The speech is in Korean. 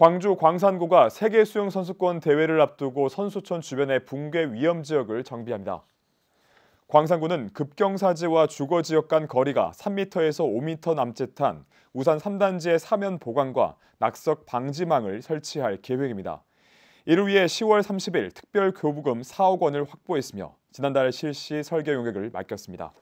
광주 광산구가 세계 수영 선수권 대회를 앞두고 선수촌 주변의 붕괴 위험 지역을 정비합니다. 광산구는 급경사지와 주거 지역 간 거리가 3m에서 5m 남짓한 우산 3단지의 사면 보강과 낙석 방지망을 설치할 계획입니다. 이를 위해 10월 30일 특별 교부금 4억 원을 확보했으며 지난달 실시 설계 용역을 맡겼습니다.